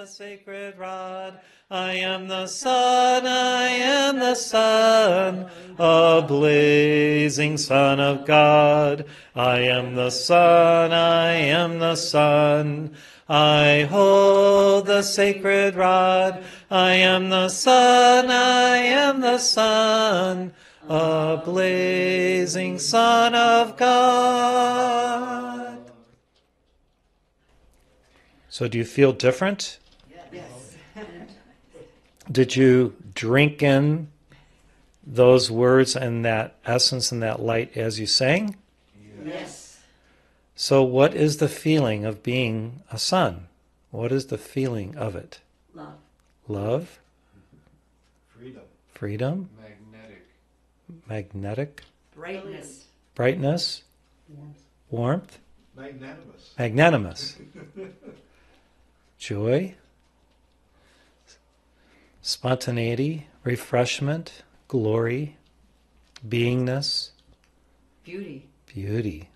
the sacred rod. I am the sun, I am the sun, a blazing Son of God. I am the sun, I am the sun. I hold the sacred rod. I am the sun, I am the sun, a blazing Son of God. So, do you feel different? Yes. Did you drink in those words and that essence and that light as you sang? Yes. So, what is the feeling of being a son? What is the feeling of it? Love. Love, Freedom. freedom, Magnetic. magnetic, Brightness. brightness, warmth, Magnanimous. magnanimous, joy, spontaneity, refreshment, glory, beingness, Beauty. beauty.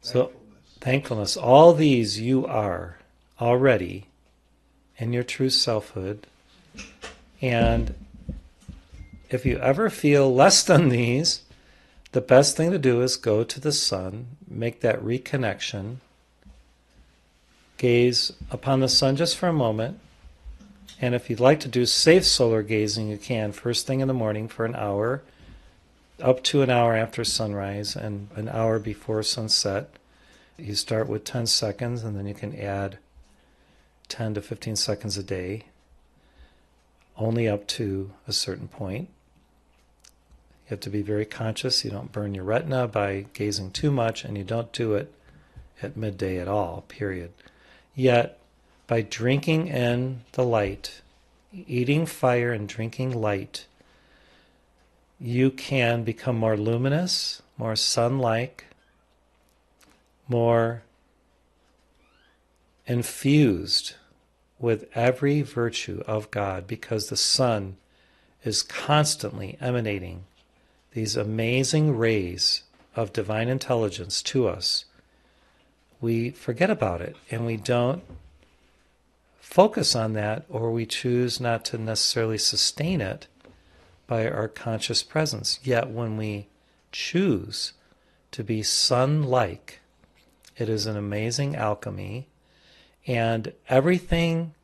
So, Thankfulness. thankfulness, all these you are already in your true selfhood. And if you ever feel less than these, the best thing to do is go to the sun, make that reconnection, gaze upon the sun just for a moment. And if you'd like to do safe solar gazing, you can first thing in the morning for an hour, up to an hour after sunrise, and an hour before sunset. You start with 10 seconds, and then you can add 10 to 15 seconds a day, only up to a certain point. You have to be very conscious you don't burn your retina by gazing too much, and you don't do it at midday at all, period. Yet, by drinking in the light, eating fire and drinking light, you can become more luminous, more sun like, more infused with every virtue of God because the sun is constantly emanating these amazing rays of divine intelligence to us. We forget about it and we don't focus on that or we choose not to necessarily sustain it by our conscious presence. Yet when we choose to be sun like, it is an amazing alchemy, and everything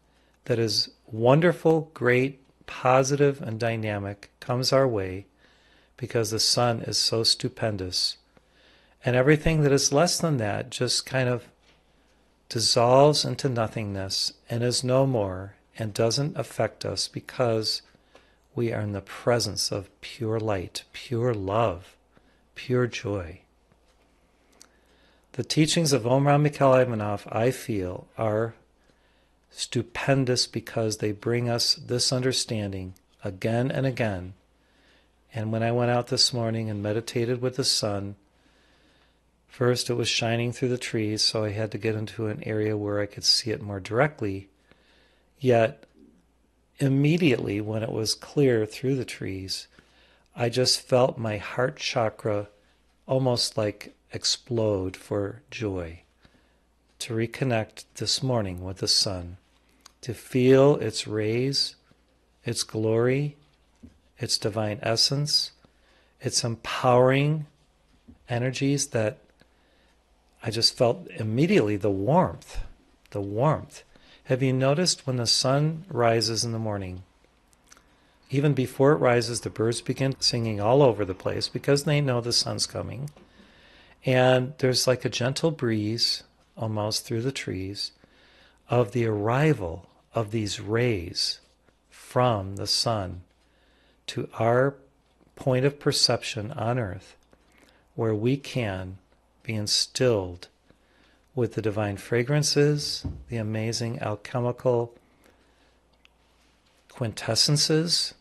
that is wonderful, great, positive, and dynamic comes our way because the sun is so stupendous. And everything that is less than that just kind of dissolves into nothingness and is no more and doesn't affect us because we are in the presence of pure light, pure love, pure joy. The teachings of Omraam Mikhaël Aïvanhov, I feel, are stupendous because they bring us this understanding again and again. And when I went out this morning and meditated with the sun, first it was shining through the trees, so I had to get into an area where I could see it more directly. Yet, immediately when it was clear through the trees, I just felt my heart chakra almost like explode for joy to reconnect this morning with the sun, to feel its rays, its glory, its divine essence, its empowering energies that I just felt immediately the warmth, the warmth. Have you noticed when the sun rises in the morning? Even before it rises, the birds begin singing all over the place because they know the sun's coming. And there's like a gentle breeze almost through the trees of the arrival of these rays from the sun to our point of perception on earth, where we can be instilled with the divine fragrances, the amazing alchemical quintessences.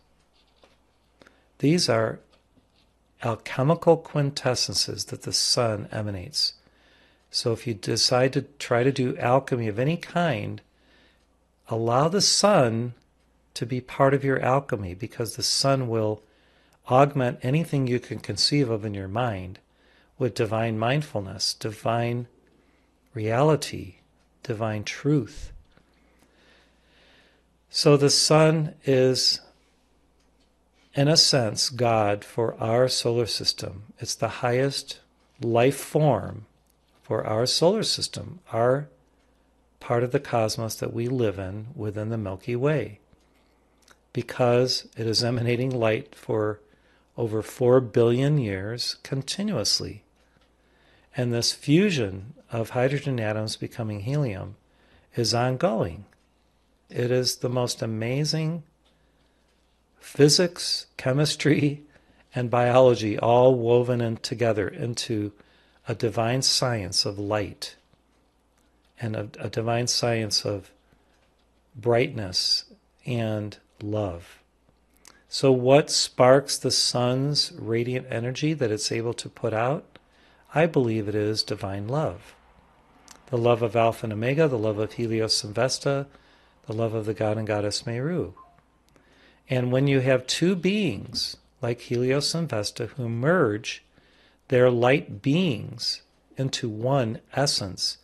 These are alchemical quintessences that the sun emanates. So if you decide to try to do alchemy of any kind, allow the sun to be part of your alchemy because the sun will augment anything you can conceive of in your mind with divine mindfulness, divine reality, divine truth, So the sun is, in a sense, God for our solar system. It's the highest life form for our solar system, our part of the cosmos that we live in within the Milky Way. Because it is emanating light for over 4 billion years continuously. And this fusion of hydrogen atoms becoming helium is ongoing. It is the most amazing physics, chemistry, and biology all woven in together into a divine science of light and a, a divine science of brightness and love. So, what sparks the sun's radiant energy that it's able to put out? I believe it is divine love. The love of Alpha and Omega, the love of Helios and Vesta, the love of the god and goddess Meru. And when you have two beings like Helios and Vesta who merge their light beings into one essence,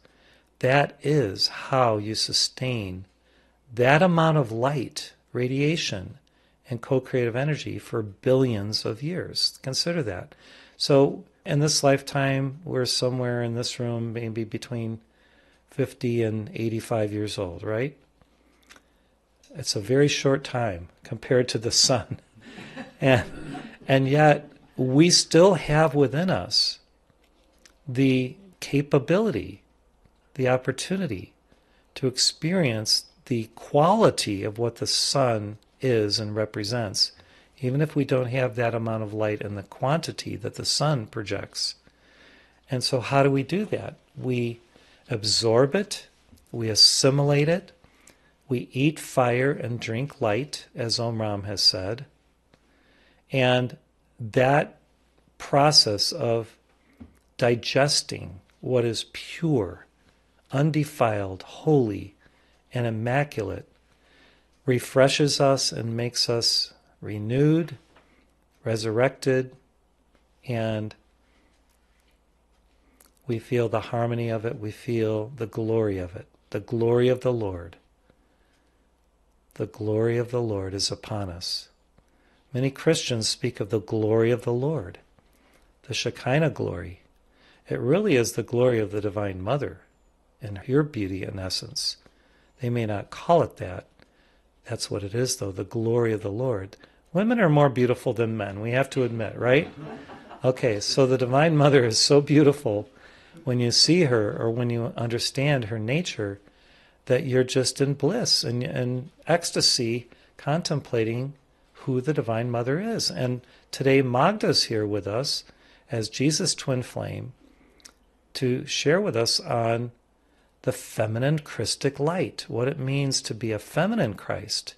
that is how you sustain that amount of light, radiation, and co creative energy for billions of years. Consider that. So, in this lifetime, we're somewhere in this room, maybe between 50 and 85 years old, right? It's a very short time compared to the sun. and, and yet, we still have within us the capability, the opportunity to experience the quality of what the sun is and represents, even if we don't have that amount of light and the quantity that the sun projects. And so, how do we do that? We absorb it, we assimilate it, we eat fire and drink light, as Omraam has said. And that process of digesting what is pure, undefiled, holy, and immaculate refreshes us and makes us renewed, resurrected, and we feel the harmony of it, we feel the glory of it, the glory of the Lord. The glory of the Lord is upon us. Many Christians speak of the glory of the Lord, the Shekinah glory. It really is the glory of the Divine Mother and her beauty in essence. They may not call it that. That's what it is, though, the glory of the Lord. Women are more beautiful than men, we have to admit, right? Okay, so the Divine Mother is so beautiful when you see her or when you understand her nature that you're just in bliss and, and ecstasy contemplating who the Divine Mother is. And today, Magda's here with us as Jesus' twin flame to share with us on the feminine Christic light, what it means to be a feminine Christ,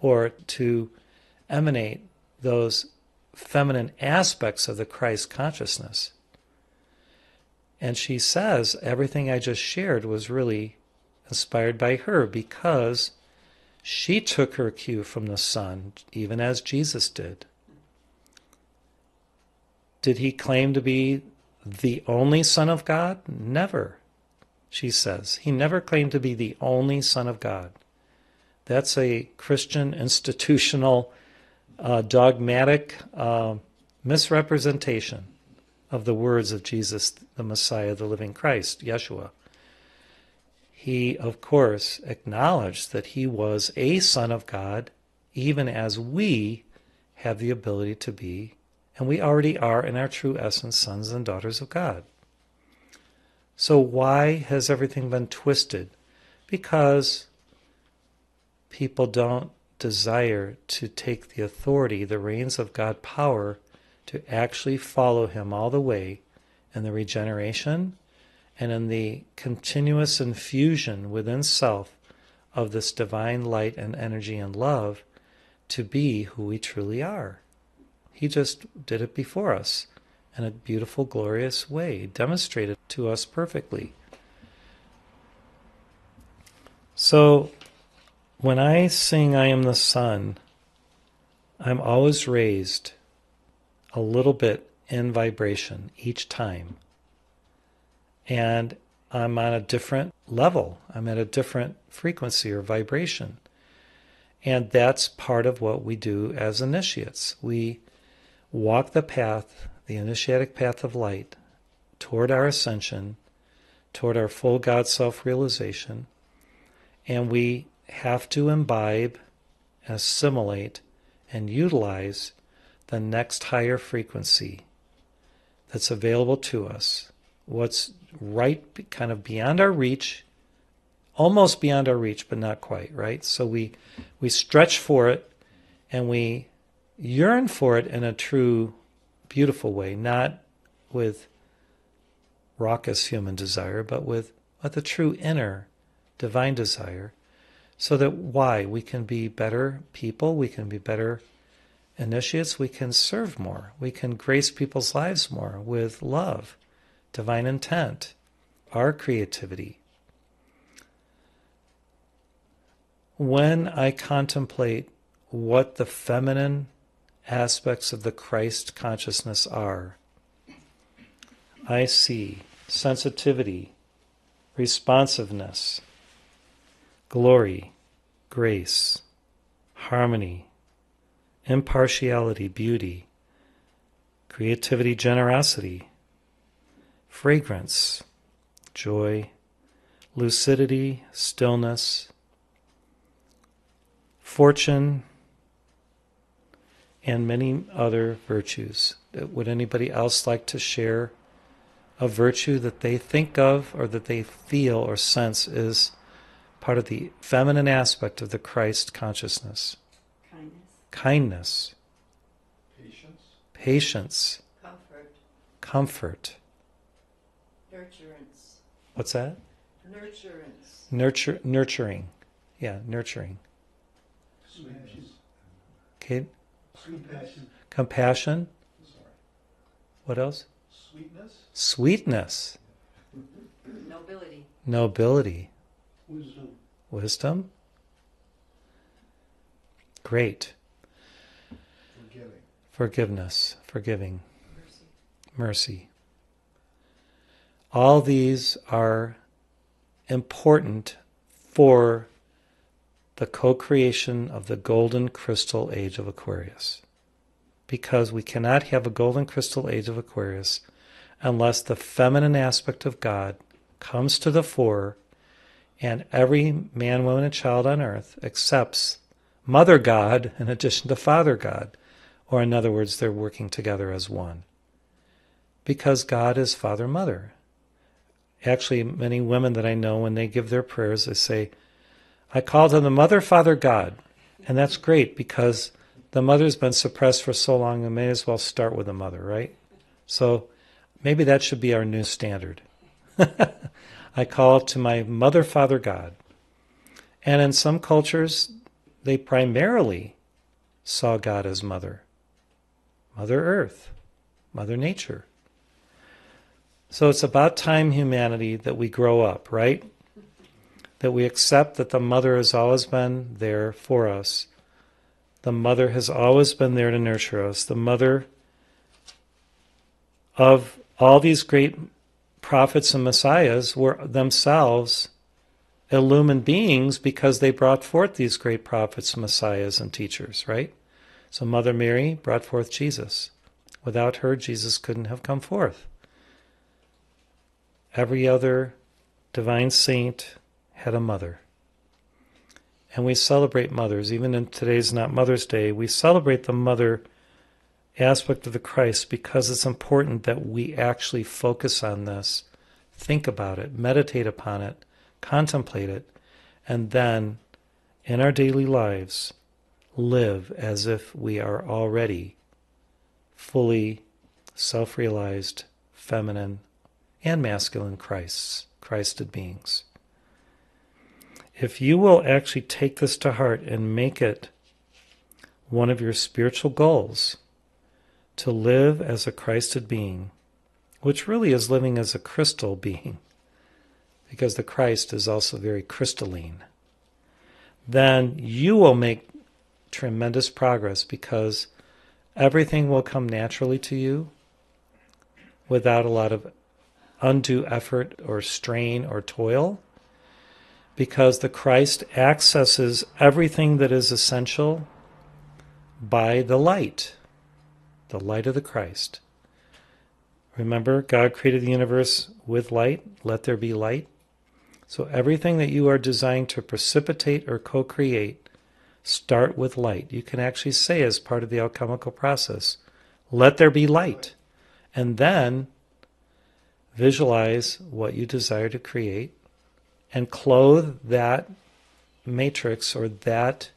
or to emanate those feminine aspects of the Christ consciousness. And she says everything I just shared was really inspired by her because she took her cue from the Son, even as Jesus did. Did he claim to be the only Son of God? Never, she says. He never claimed to be the only Son of God. That's a Christian institutional, uh, dogmatic uh, misrepresentation of the words of Jesus, the Messiah, the living Christ, Yeshua he, of course, acknowledged that he was a son of God, even as we have the ability to be, and we already are in our true essence sons and daughters of God. So, why has everything been twisted? Because people don't desire to take the authority, the reins of God power, to actually follow Him all the way in the regeneration and in the continuous infusion within self of this divine light and energy and love to be who we truly are. He just did it before us in a beautiful, glorious way, demonstrated to us perfectly. So, when I sing I am the sun, I'm always raised a little bit in vibration each time and I'm on a different level. I'm at a different frequency or vibration. And that's part of what we do as initiates. We walk the path, the initiatic path of light, toward our ascension, toward our full God self realization. And we have to imbibe, assimilate, and utilize the next higher frequency that's available to us. What's right, kind of beyond our reach, almost beyond our reach, but not quite, right? So we, we stretch for it and we yearn for it in a true, beautiful way, not with raucous human desire, but with, with a true inner divine desire. So that why? We can be better people, we can be better initiates, we can serve more, we can grace people's lives more with love, divine intent, our creativity. When I contemplate what the feminine aspects of the Christ consciousness are, I see sensitivity, responsiveness, glory, grace, harmony, impartiality, beauty, creativity, generosity, fragrance, joy, lucidity, stillness, fortune, and many other virtues. Uh, would anybody else like to share a virtue that they think of or that they feel or sense is part of the feminine aspect of the Christ consciousness? Kindness. Kindness, Patience. patience, Comfort. comfort. Nurturance. What's that? Nurturance. Nurture, nurturing. Yeah, nurturing. Sweetness. Okay, Sweet compassion. Sorry. What else? Sweetness. Sweetness, Nobility. nobility, Wisdom. wisdom. Great. Forgiving. Forgiveness, forgiving, Mercy. mercy. All these are important for the co creation of the golden crystal age of Aquarius. Because we cannot have a golden crystal age of Aquarius unless the feminine aspect of God comes to the fore and every man, woman, and child on earth accepts Mother God in addition to Father God. Or, in other words, they're working together as one. Because God is Father, Mother. Actually, many women that I know, when they give their prayers, they say, I call to the Mother, Father, God. And that's great because the mother's been suppressed for so long, we may as well start with the mother, right? So maybe that should be our new standard. I call to my Mother, Father, God. And in some cultures, they primarily saw God as Mother. Mother Earth, Mother Nature. So it's about time, humanity, that we grow up, right? That we accept that the Mother has always been there for us. The Mother has always been there to nurture us. The Mother of all these great prophets and messiahs were themselves illumined beings because they brought forth these great prophets, messiahs, and teachers, right? So Mother Mary brought forth Jesus. Without her, Jesus couldn't have come forth. Every other divine saint had a mother. And we celebrate mothers. Even in today's not Mother's Day, we celebrate the mother aspect of the Christ because it's important that we actually focus on this, think about it, meditate upon it, contemplate it, and then in our daily lives live as if we are already fully self realized, feminine, and masculine Christs, Christed beings. If you will actually take this to heart and make it one of your spiritual goals to live as a Christed being, which really is living as a crystal being, because the Christ is also very crystalline, then you will make tremendous progress because everything will come naturally to you without a lot of undue effort or strain or toil because the Christ accesses everything that is essential by the light, the light of the Christ. Remember, God created the universe with light. Let there be light. So everything that you are designed to precipitate or co create, start with light. You can actually say, as part of the alchemical process, let there be light. And then visualize what you desire to create and clothe that matrix or that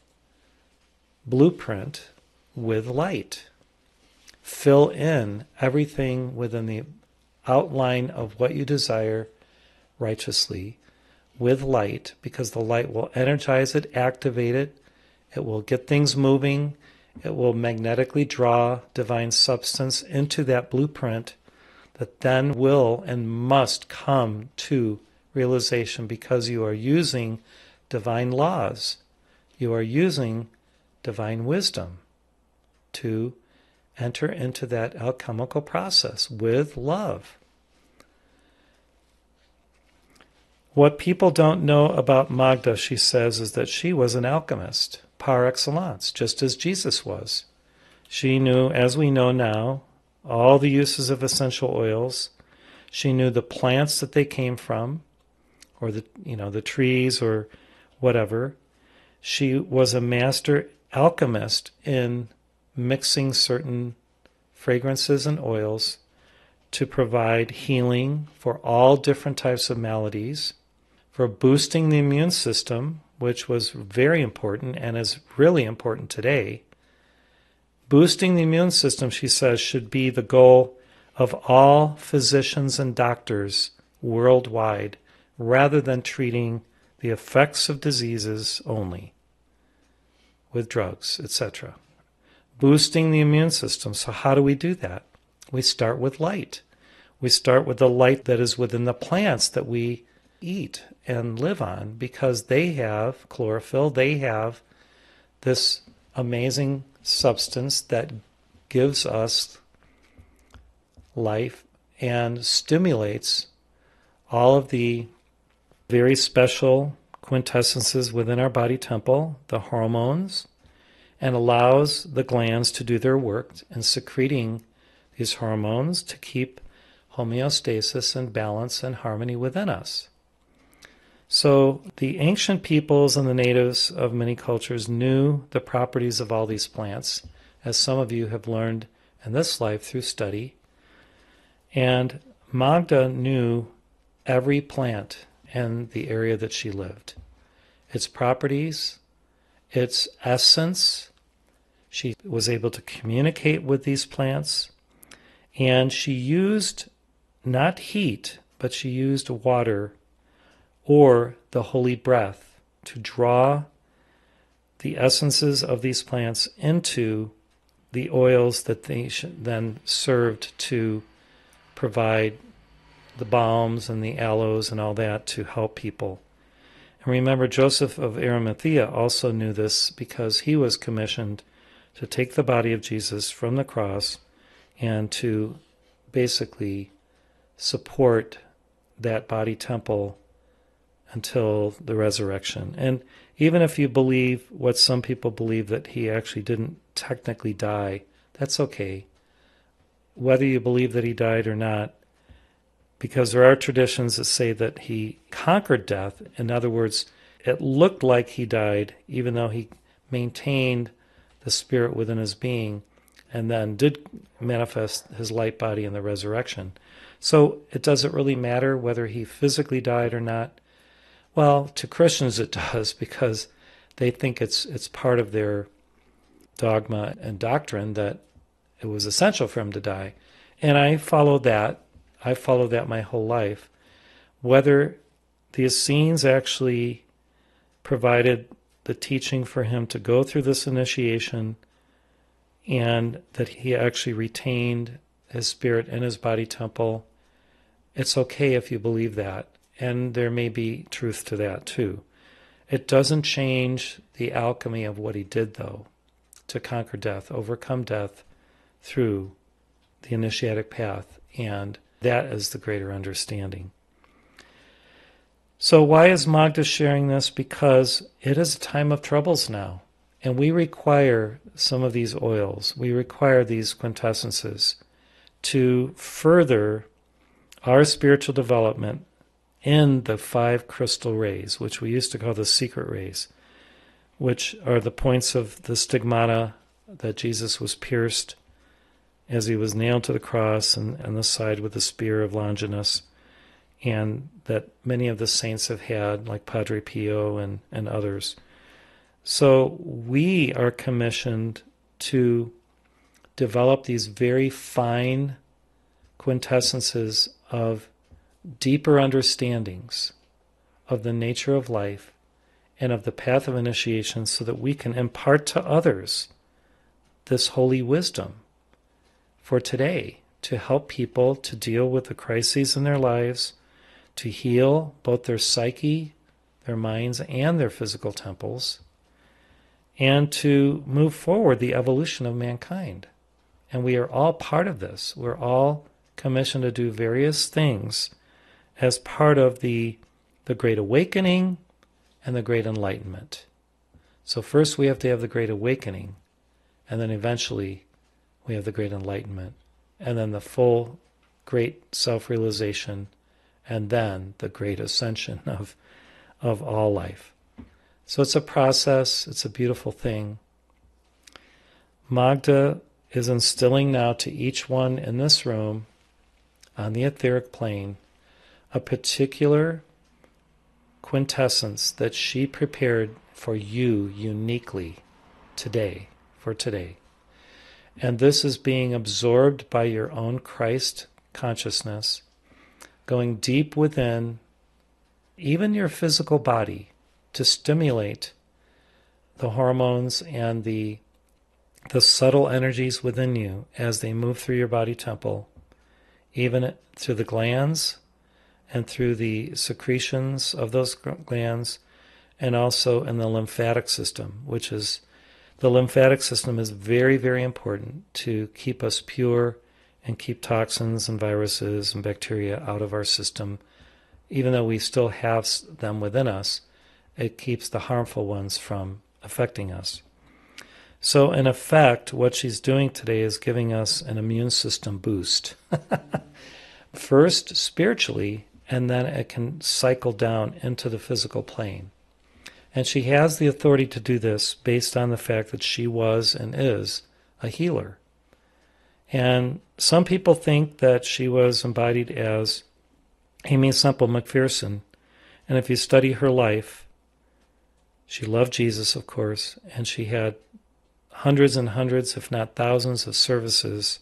blueprint with light. Fill in everything within the outline of what you desire righteously with light because the light will energize it, activate it, it will get things moving, it will magnetically draw divine substance into that blueprint that then will and must come to realization because you are using divine laws. You are using divine wisdom to enter into that alchemical process with love. What people don't know about Magda, she says, is that she was an alchemist par excellence, just as Jesus was. She knew, as we know now, all the uses of essential oils. She knew the plants that they came from, or the you know the trees or whatever. She was a master alchemist in mixing certain fragrances and oils to provide healing for all different types of maladies, for boosting the immune system, which was very important and is really important today. Boosting the immune system, she says, should be the goal of all physicians and doctors worldwide rather than treating the effects of diseases only with drugs, etc. Boosting the immune system. So, how do we do that? We start with light. We start with the light that is within the plants that we eat and live on because they have chlorophyll, they have this amazing substance that gives us life and stimulates all of the very special quintessences within our body temple, the hormones, and allows the glands to do their work in secreting these hormones to keep homeostasis and balance and harmony within us. So the ancient peoples and the natives of many cultures knew the properties of all these plants, as some of you have learned in this life through study. And Magda knew every plant in the area that she lived, its properties, its essence. She was able to communicate with these plants, and she used not heat, but she used water or the holy breath to draw the essences of these plants into the oils that they then served to provide the balms and the aloes and all that to help people. And remember, Joseph of Arimathea also knew this because he was commissioned to take the body of Jesus from the cross and to basically support that body temple until the resurrection. And even if you believe what some people believe that he actually didn't technically die, that's okay. Whether you believe that he died or not, because there are traditions that say that he conquered death. In other words, it looked like he died, even though he maintained the spirit within his being and then did manifest his light body in the resurrection. So it doesn't really matter whether he physically died or not. Well, to Christians it does because they think it's it's part of their dogma and doctrine that it was essential for him to die. And I follow that. I follow that my whole life. Whether the Essenes actually provided the teaching for him to go through this initiation and that he actually retained his spirit in his body temple, it's okay if you believe that and there may be truth to that too. It doesn't change the alchemy of what he did, though, to conquer death, overcome death through the initiatic path, and that is the greater understanding. So, why is Magda sharing this? Because it is a time of troubles now, and we require some of these oils, we require these quintessences to further our spiritual development in the five crystal rays, which we used to call the secret rays, which are the points of the stigmata that Jesus was pierced as he was nailed to the cross and, and the side with the spear of Longinus, and that many of the saints have had, like Padre Pio and, and others. So we are commissioned to develop these very fine quintessences of deeper understandings of the nature of life and of the path of initiation so that we can impart to others this holy wisdom for today to help people to deal with the crises in their lives, to heal both their psyche, their minds, and their physical temples, and to move forward the evolution of mankind. And we are all part of this. We're all commissioned to do various things as part of the, the Great Awakening and the Great Enlightenment. So, first we have to have the Great Awakening, and then eventually we have the Great Enlightenment, and then the full Great Self Realization, and then the Great Ascension of, of all life. So, it's a process, it's a beautiful thing. Magda is instilling now to each one in this room on the etheric plane a particular quintessence that she prepared for you uniquely today, for today. And this is being absorbed by your own Christ consciousness, going deep within even your physical body to stimulate the hormones and the the subtle energies within you as they move through your body temple, even through the glands and through the secretions of those glands, and also in the lymphatic system, which is the lymphatic system is very, very important to keep us pure and keep toxins and viruses and bacteria out of our system. Even though we still have them within us, it keeps the harmful ones from affecting us. So, in effect, what she's doing today is giving us an immune system boost. First, spiritually, and then it can cycle down into the physical plane. And she has the authority to do this based on the fact that she was and is a healer. And some people think that she was embodied as Aimee Semple McPherson. And if you study her life, she loved Jesus, of course, and she had hundreds and hundreds, if not thousands, of services,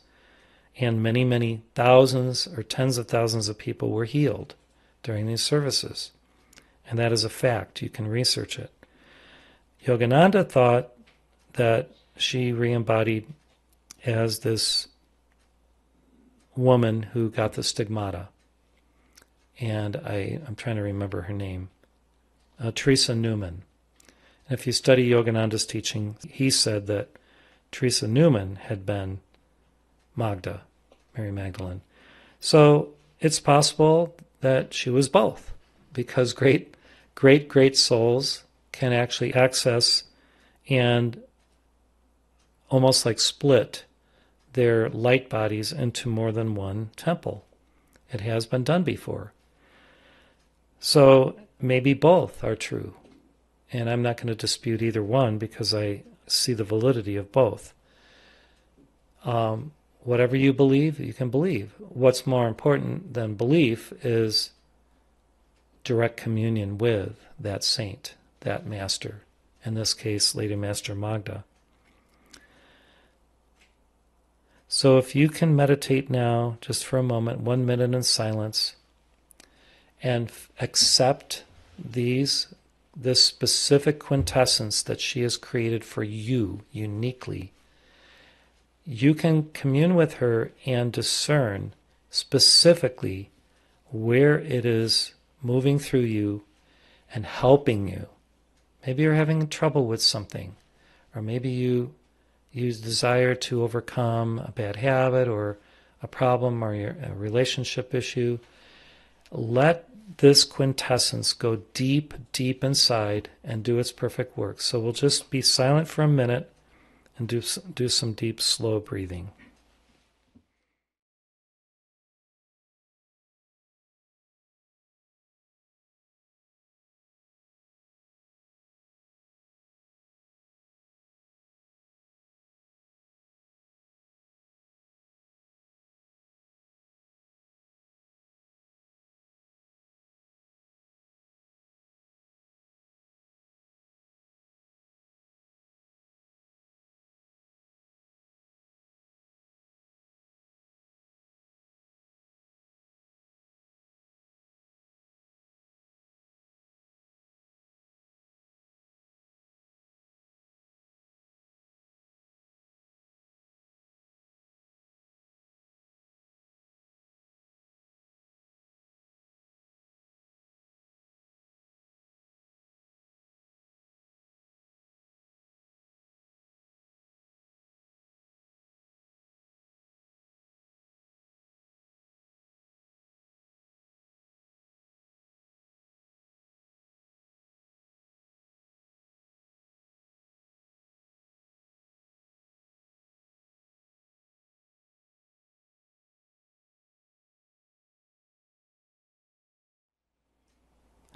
and many, many thousands or tens of thousands of people were healed during these services. And that is a fact. You can research it. Yogananda thought that she re embodied as this woman who got the stigmata. And I, I'm trying to remember her name. Uh, Teresa Neumann. And if you study Yogananda's teaching, he said that Teresa Neumann had been Magda, Mary Magdalene. So it's possible that she was both, because great, great, great souls can actually access and almost like split their light bodies into more than one temple. It has been done before. So maybe both are true. And I'm not going to dispute either one because I see the validity of both. Um, whatever you believe, you can believe. What's more important than belief is direct communion with that saint, that master, in this case, Lady Master Magda. So if you can meditate now, just for a moment, one minute in silence, and f- accept these this specific quintessence that she has created for you uniquely you can commune with her and discern specifically where it is moving through you and helping you. Maybe you're having trouble with something, or maybe you you desire to overcome a bad habit or a problem or your, a relationship issue. Let this quintessence go deep, deep inside and do its perfect work. So we'll just be silent for a minute and do, do some deep, slow breathing.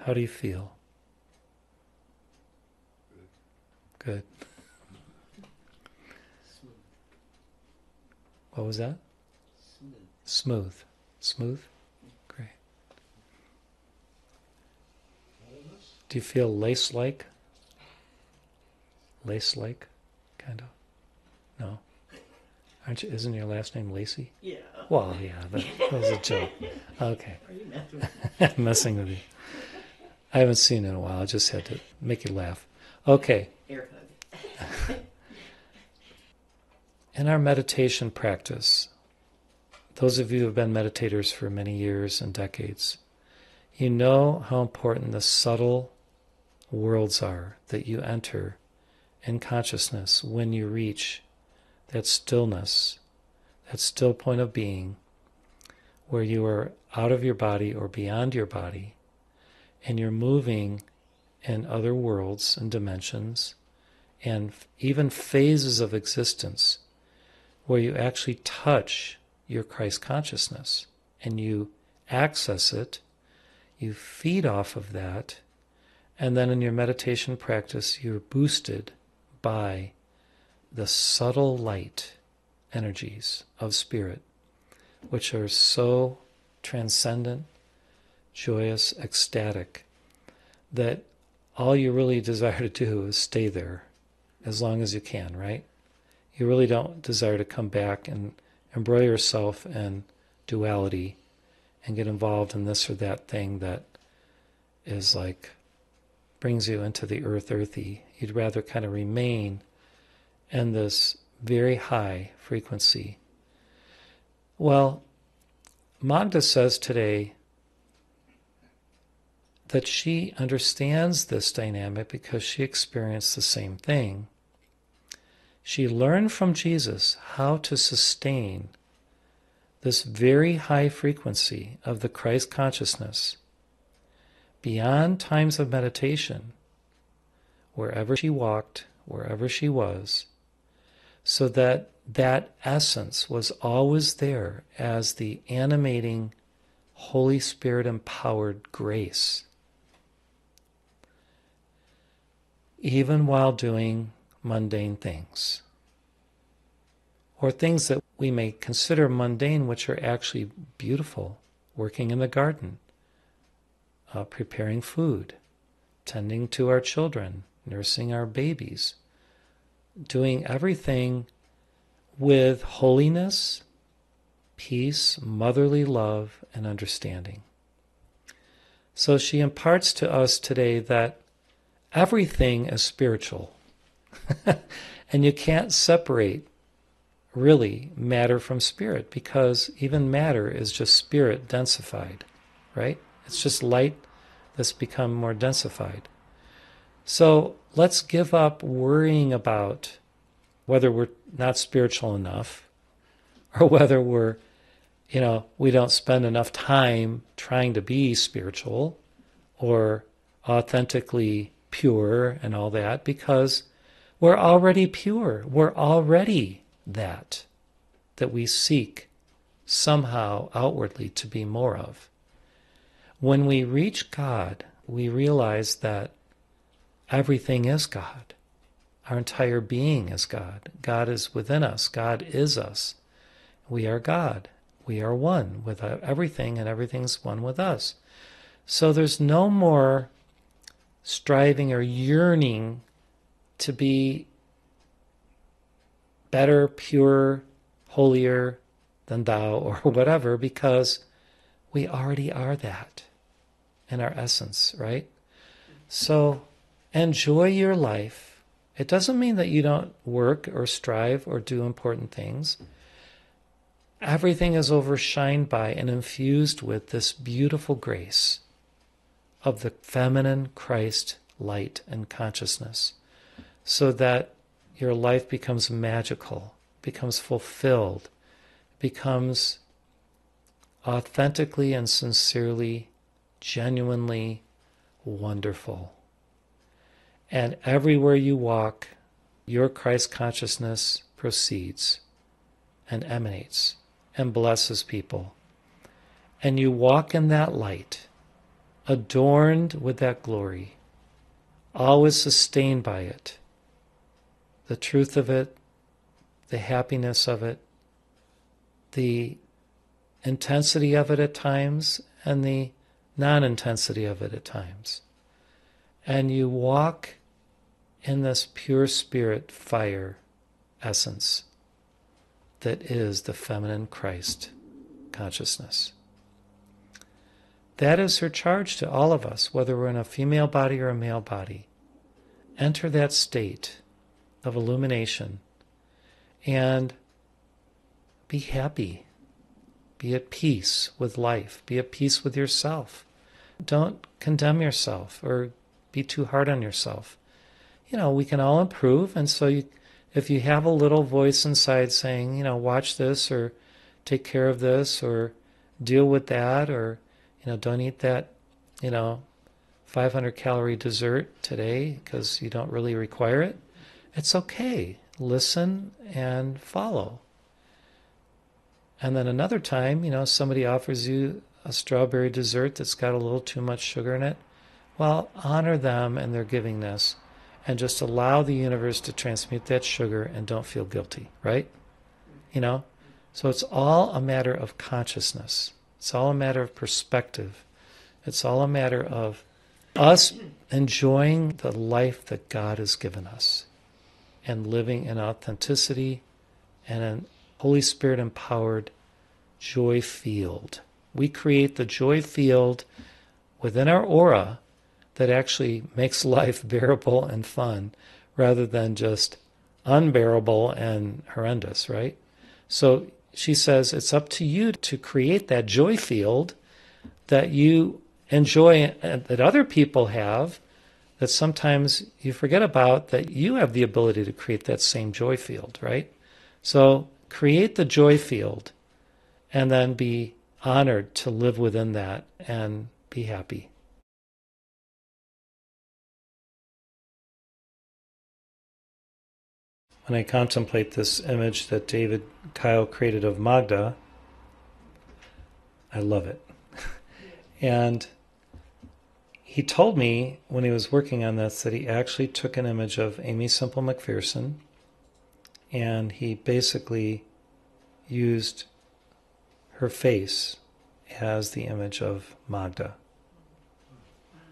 How do you feel? Good. Smooth. What was that? Smooth. Smooth? Great. Do you feel lace like? Lace like? Kind of? No? Aren't you, isn't your last name Lacey? Yeah. Well, yeah, that, that was a joke. Okay. Are you messing with messing with you. I haven't seen you in a while. I just had to make you laugh. Okay. In our meditation practice, those of you who have been meditators for many years and decades, you know how important the subtle worlds are that you enter in consciousness when you reach that stillness, that still point of being, where you are out of your body or beyond your body, and you're moving in other worlds and dimensions and even phases of existence where you actually touch your Christ consciousness and you access it, you feed off of that, and then in your meditation practice, you're boosted by the subtle light energies of spirit, which are so transcendent, joyous, ecstatic, that all you really desire to do is stay there as long as you can, right? You really don't desire to come back and embroil yourself in duality and get involved in this or that thing that is like brings you into the earth earthy. You'd rather kind of remain in this very high frequency. Well, Magda says today that she understands this dynamic because she experienced the same thing. She learned from Jesus how to sustain this very high frequency of the Christ consciousness beyond times of meditation, wherever she walked, wherever she was, so that that essence was always there as the animating Holy Spirit empowered grace. Even while doing mundane things, or things that we may consider mundane, which are actually beautiful, working in the garden, uh, preparing food, tending to our children, nursing our babies, doing everything with holiness, peace, motherly love, and understanding. So she imparts to us today that everything is spiritual. and you can't separate really matter from spirit because even matter is just spirit densified, right? It's just light that's become more densified. So let's give up worrying about whether we're not spiritual enough or whether we're you know, we don't spend enough time trying to be spiritual or authentically pure and all that because we're already pure. We're already that, that we seek somehow outwardly to be more of. When we reach God, we realize that everything is God. Our entire being is God. God is within us. God is us. We are God. We are one with uh, everything, and everything's one with us. So there's no more striving or yearning to be better, purer, holier than thou, or whatever, because we already are that in our essence, right? So enjoy your life. It doesn't mean that you don't work or strive or do important things. Everything is overshined by and infused with this beautiful grace of the feminine Christ light and consciousness, so that your life becomes magical, becomes fulfilled, becomes authentically and sincerely, genuinely wonderful. And everywhere you walk, your Christ consciousness proceeds and emanates and blesses people. And you walk in that light, adorned with that glory, always sustained by it, the truth of it, the happiness of it, the intensity of it at times, and the non intensity of it at times. And you walk in this pure spirit fire essence that is the feminine Christ consciousness. That is her charge to all of us, whether we're in a female body or a male body. Enter that state of illumination and be happy. Be at peace with life. Be at peace with yourself. Don't condemn yourself or be too hard on yourself. You know, we can all improve, and so you, if you have a little voice inside saying, you know, watch this or take care of this or deal with that or you know, don't eat that, you know, 500 calorie dessert today because you don't really require it. It's okay. Listen and follow. And then another time, you know, somebody offers you a strawberry dessert that's got a little too much sugar in it. Well, honor them and their givingness and just allow the universe to transmute that sugar and don't feel guilty, right? You know? So it's all a matter of consciousness. It's all a matter of perspective. It's all a matter of us enjoying the life that God has given us and living in authenticity and in Holy Spirit empowered joy field. We create the joy field within our aura that actually makes life bearable and fun rather than just unbearable and horrendous, right? So she says it's up to you to create that joy field that you enjoy and that other people have that sometimes you forget about that you have the ability to create that same joy field, right? So create the joy field and then be honored to live within that and be happy. When I contemplate this image that David Kyle created of Magda, I love it. and he told me when he was working on this that he actually took an image of Aimee Semple McPherson and he basically used her face as the image of Magda.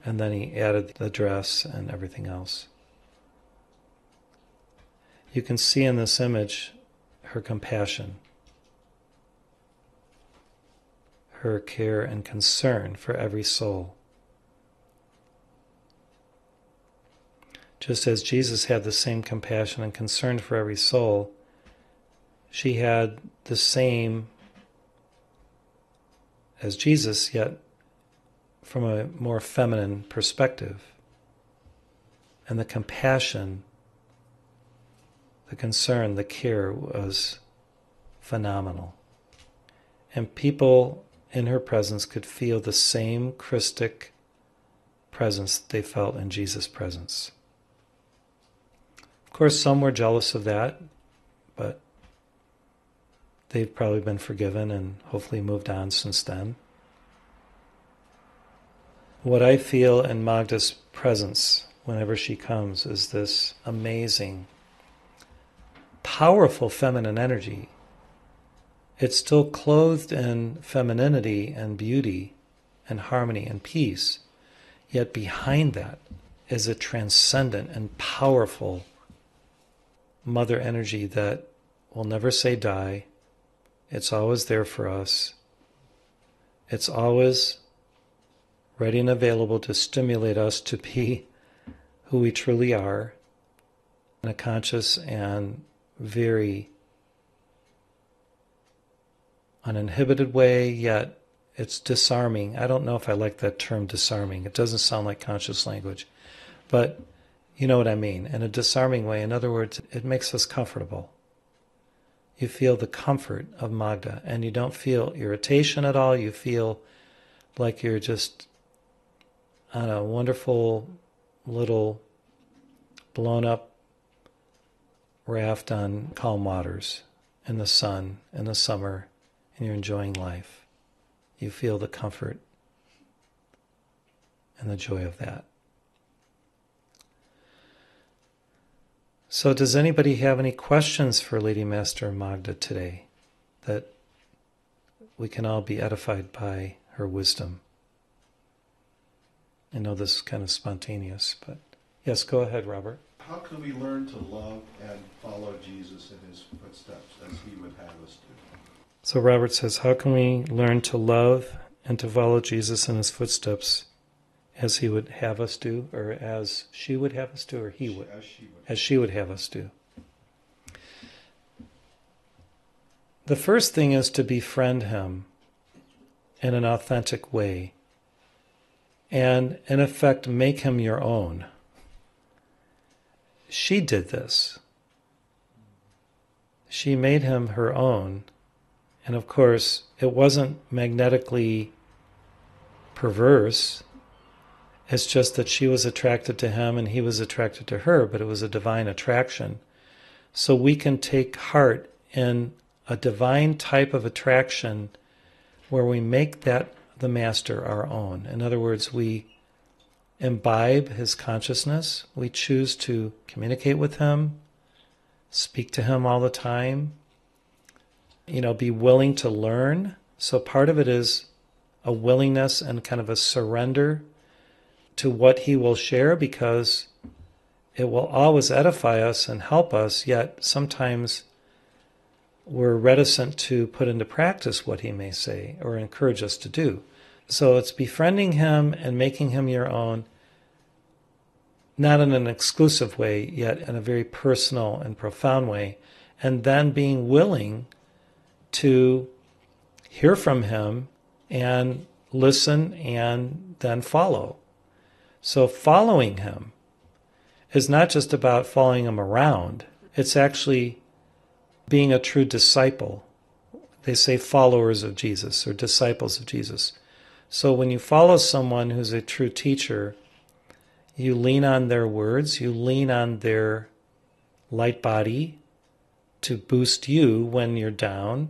And then he added the dress and everything else. You can see in this image her compassion, her care and concern for every soul. Just as Jesus had the same compassion and concern for every soul, she had the same as Jesus, yet from a more feminine perspective. And the compassion the concern, the care was phenomenal. And people in her presence could feel the same Christic presence they felt in Jesus' presence. Of course, some were jealous of that, but they've probably been forgiven and hopefully moved on since then. What I feel in Magda's presence whenever she comes is this amazing, powerful feminine energy. It's still clothed in femininity and beauty and harmony and peace, yet behind that is a transcendent and powerful mother energy that will never say die. It's always there for us. It's always ready and available to stimulate us to be who we truly are in a conscious and very uninhibited way, yet it's disarming. I don't know if I like that term disarming. It doesn't sound like conscious language, but you know what I mean. In a disarming way, in other words, it makes us comfortable. You feel the comfort of Magda, and you don't feel irritation at all. You feel like you're just on a wonderful little blown up raft on calm waters in the sun in the summer, and you're enjoying life. You feel the comfort and the joy of that. So, does anybody have any questions for Lady Master Magda today that we can all be edified by her wisdom? I know this is kind of spontaneous, but yes, go ahead, Robert. How can we learn to love and follow Jesus in his footsteps as he would have us do? So, Robert says, How can we learn to love and to follow Jesus in his footsteps as he would have us do, or as she would have us do, or he would? As she would. as she would have us do. The first thing is to befriend him in an authentic way and, in effect, make him your own. She did this. She made him her own. And of course, it wasn't magnetically perverse. It's just that she was attracted to him and he was attracted to her, but it was a divine attraction. So we can take heart in a divine type of attraction where we make that the master our own. In other words, we imbibe his consciousness, we choose to communicate with him, speak to him all the time, you know, be willing to learn. So part of it is a willingness and kind of a surrender to what he will share because it will always edify us and help us, yet sometimes we're reticent to put into practice what he may say or encourage us to do. So it's befriending him and making him your own, not in an exclusive way, yet in a very personal and profound way, and then being willing to hear from him and listen and then follow. So following him is not just about following him around, it's actually being a true disciple. They say followers of Jesus or disciples of Jesus. So when you follow someone who's a true teacher, you lean on their words, you lean on their light body to boost you when you're down.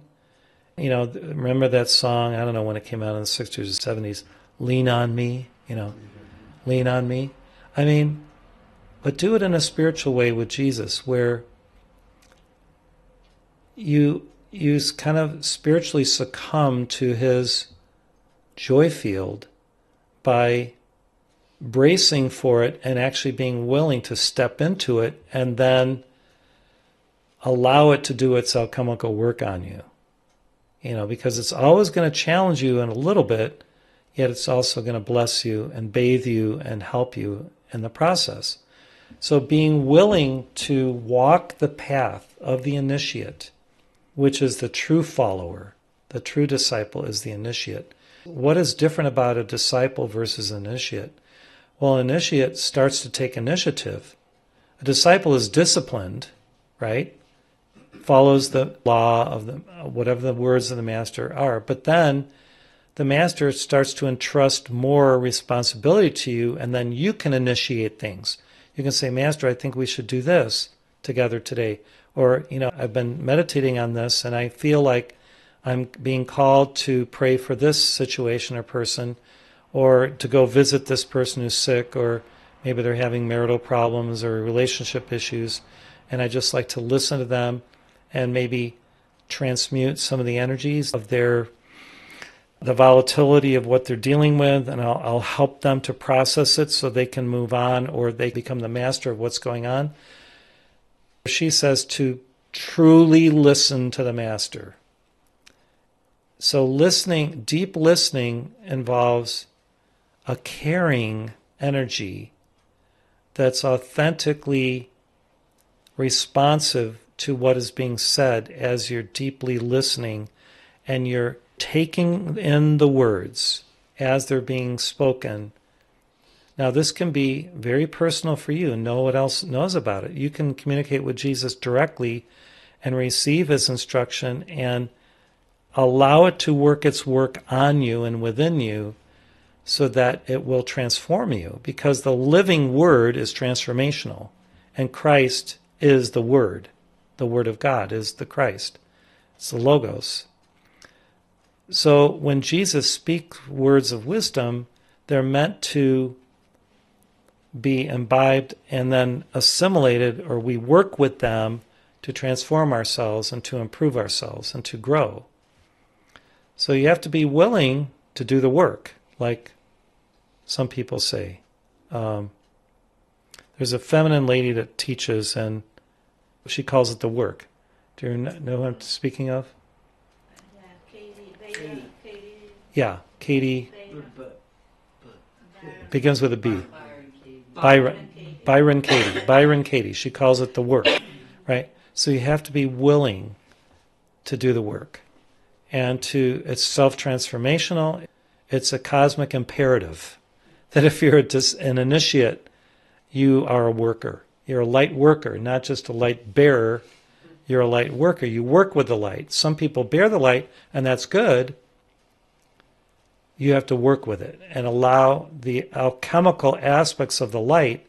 You know, remember that song? I don't know when it came out in the 60s or 70s, Lean on Me, you know lean on me. I mean, but do it in a spiritual way with Jesus where you you kind of spiritually succumb to his joy field by bracing for it and actually being willing to step into it and then allow it to do its alchemical work on you. You know, because it's always going to challenge you in a little bit yet it's also going to bless you and bathe you and help you in the process. So, being willing to walk the path of the initiate, which is the true follower, the true disciple is the initiate. What is different about a disciple versus an initiate? Well, an initiate starts to take initiative. A disciple is disciplined, right? follows the law of the whatever the words of the master are. But then the master starts to entrust more responsibility to you, and then you can initiate things. You can say, Master, I think we should do this together today. Or, you know, I've been meditating on this and I feel like I'm being called to pray for this situation or person, or to go visit this person who's sick, or maybe they're having marital problems or relationship issues. And I just like to listen to them and maybe transmute some of the energies of their the volatility of what they're dealing with, and I'll, I'll, help them to process it so they can move on or they become the master of what's going on. She says to truly listen to the master. So, listening, deep listening, involves a caring energy that's authentically responsive to what is being said as you're deeply listening and you're taking in the words as they're being spoken. Now, this can be very personal for you. No one else knows about it. You can communicate with Jesus directly and receive his instruction and allow it to work its work on you and within you so that it will transform you because the living word is transformational and Christ is the word. The word of God is the Christ. It's the Logos. So when Jesus speaks words of wisdom, they're meant to be imbibed and then assimilated, or we work with them to transform ourselves and to improve ourselves and to grow. So you have to be willing to do the work, like some people say. Um, there's a feminine lady that teaches, and she calls it the work. Do you know who I'm speaking of? Yeah, Katie. Yeah, Katie begins with a B. Byron, Byron Katie. Byron Katie. She calls it the work, right? So you have to be willing to do the work. And to, it's self transformational. It's a cosmic imperative that if you're an initiate, you are a worker. You're a light worker, not just a light bearer. You're a light worker. You work with the light. Some people bear the light, and that's good. You have to work with it and allow the alchemical aspects of the light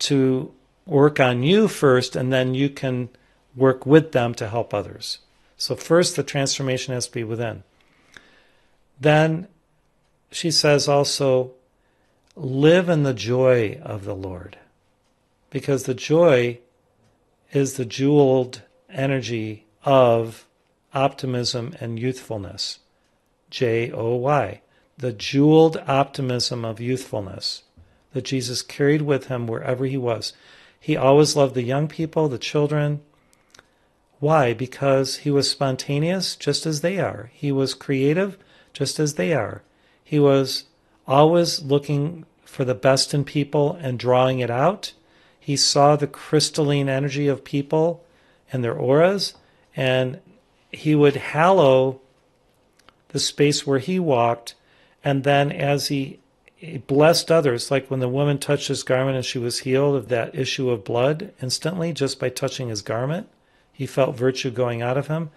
to work on you first, and then you can work with them to help others. So, first, the transformation has to be within. Then she says also, live in the joy of the Lord. Because the joy is the jeweled energy of optimism and youthfulness. J O Y. The jeweled optimism of youthfulness that Jesus carried with him wherever he was. He always loved the young people, the children. Why? Because he was spontaneous just as they are. He was creative just as they are. He was always looking for the best in people and drawing it out. He saw the crystalline energy of people and their auras, and he would hallow the space where he walked. And then as he, blessed others, like when the woman touched his garment and she was healed of that issue of blood instantly just by touching his garment, he felt virtue going out of him.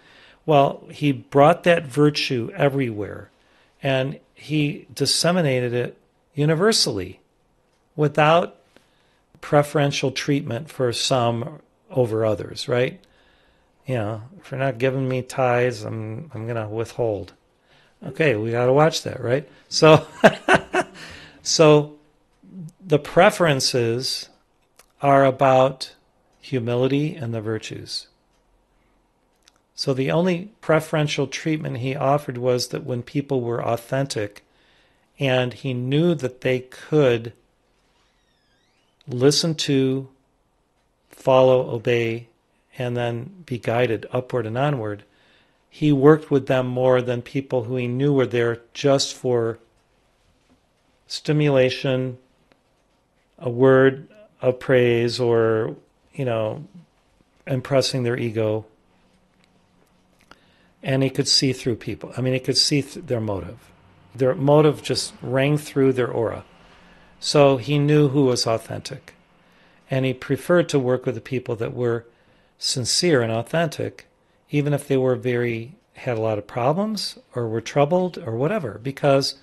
Well, he brought that virtue everywhere and he disseminated it universally without preferential treatment for some over others, right? You know, if you're not giving me tithes, I'm I'm gonna withhold. Okay, we got to watch that, right? So, so the preferences are about humility and the virtues. So the only preferential treatment he offered was that when people were authentic and he knew that they could listen to, follow, obey, and then be guided upward and onward, he worked with them more than people who he knew were there just for stimulation, a word of praise, or, you know, impressing their ego. And he could see through people. I mean, he could see th- their motive. Their motive just rang through their aura. So he knew who was authentic. And he preferred to work with the people that were sincere and authentic, even if they were very had a lot of problems or were troubled or whatever, because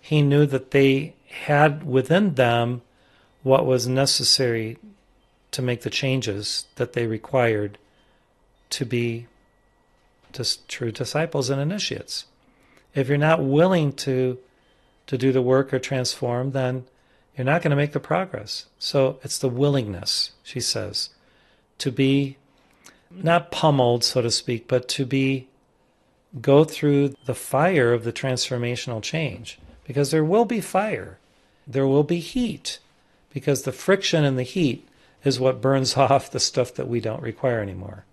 he knew that they had within them what was necessary to make the changes that they required to be just true disciples and initiates. If you're not willing to to do the work or transform, then you're not going to make the progress. So it's the willingness, she says, to be not pummeled, so to speak, but to be go through the fire of the transformational change. Because there will be fire, there will be heat, because the friction and the heat is what burns off the stuff that we don't require anymore.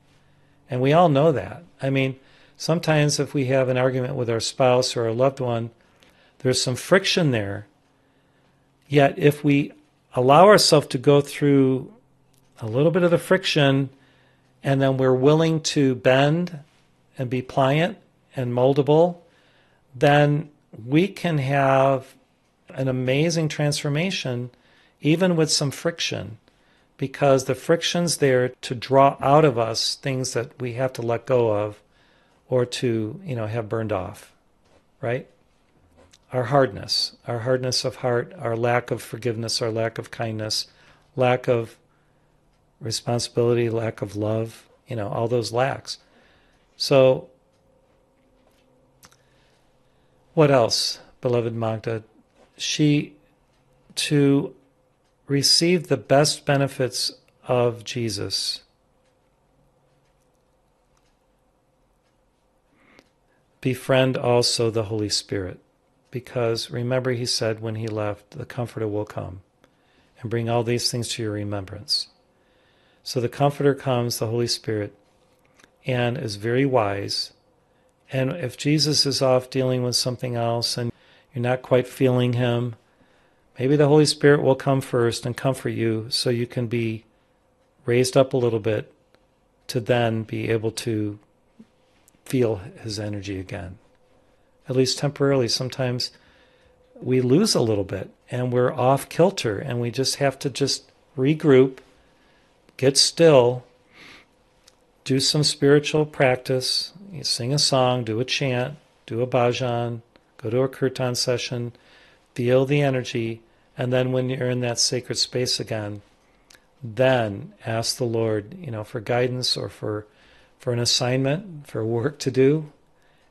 And we all know that. I mean, sometimes if we have an argument with our spouse or our loved one, there's some friction there. Yet if we allow ourselves to go through a little bit of the friction and then we're willing to bend and be pliant and moldable, then we can have an amazing transformation even with some friction because the friction's there to draw out of us things that we have to let go of or to, you know, have burned off, right? Our hardness, our hardness of heart, our lack of forgiveness, our lack of kindness, lack of responsibility, lack of love, you know, all those lacks. So, what else, beloved Magda? She, to receive the best benefits of Jesus, befriend also the Holy Spirit. Because remember, he said when he left, the Comforter will come and bring all these things to your remembrance. So the Comforter comes, the Holy Spirit, and is very wise. And if Jesus is off dealing with something else and you're not quite feeling him, maybe the Holy Spirit will come first and comfort you so you can be raised up a little bit to then be able to feel his energy again. At least temporarily, sometimes we lose a little bit and we're off kilter and we just have to just regroup, get still, do some spiritual practice, sing a song, do a chant, do a bhajan, go to a kirtan session, feel the energy, and then when you're in that sacred space again, then ask the Lord, you know, for guidance or for for an assignment, for work to do,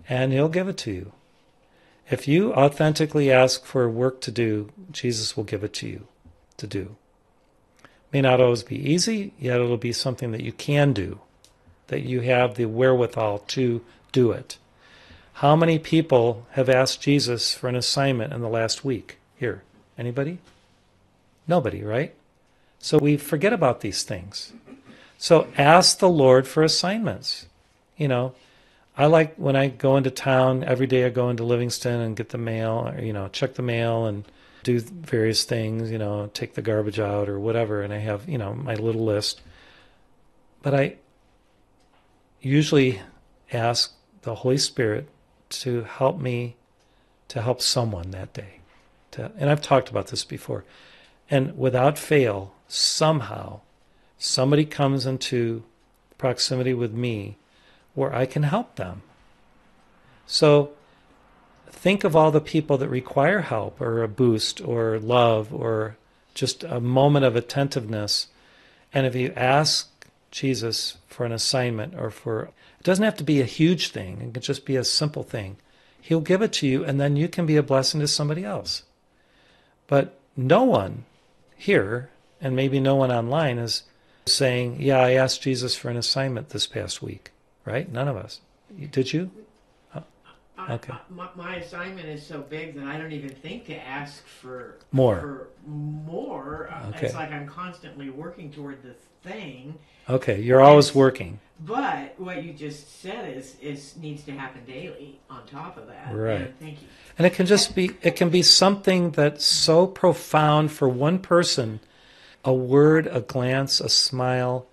and he'll give it to you. If you authentically ask for work to do, Jesus will give it to you to do. May not always be easy, yet it'll be something that you can do, that you have the wherewithal to do it. How many people have asked Jesus for an assignment in the last week? Here, anybody? Nobody, right? So we forget about these things. So ask the Lord for assignments. You know, I like when I go into town every day. I go into Livingston and get the mail, or, you know, check the mail and do various things. You know, take the garbage out or whatever, and I have you know my little list. But I usually ask the Holy Spirit to help me to help someone that day. To, and I've talked about this before. And without fail, somehow somebody comes into proximity with me where I can help them. So think of all the people that require help or a boost or love or just a moment of attentiveness. And if you ask Jesus for an assignment or for, it doesn't have to be a huge thing, it can just be a simple thing. He'll give it to you, and then you can be a blessing to somebody else. But no one here, and maybe no one online, is saying, Yeah, I asked Jesus for an assignment this past week, right? None of us. Did you? Okay. My, my assignment is so big that I don't even think to ask for More. For more, Uh, Okay. it's like I'm constantly working toward the thing. Okay, you're always working. But what you just said is is needs to happen daily. On top of that, Right. And thank you. And it can just be it can be something that's so profound for one person. A word, a glance, a smile,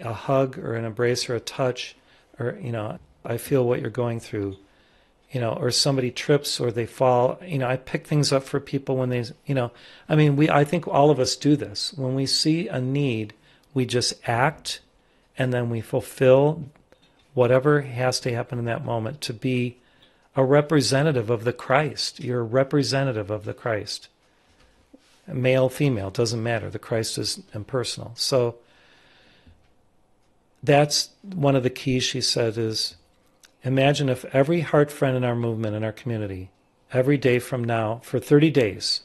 a hug or an embrace or a touch or you know, I feel what you're going through. You know, or somebody trips or they fall. You know, I pick things up for people when they, you know, I mean, we I think all of us do this. When we see a need, we just act and then we fulfill whatever has to happen in that moment to be a representative of the Christ. You're a representative of the Christ. Male, female, doesn't matter. The Christ is impersonal. So that's one of the keys she said is imagine if every heart friend in our movement, in our community, every day from now, for 30 days,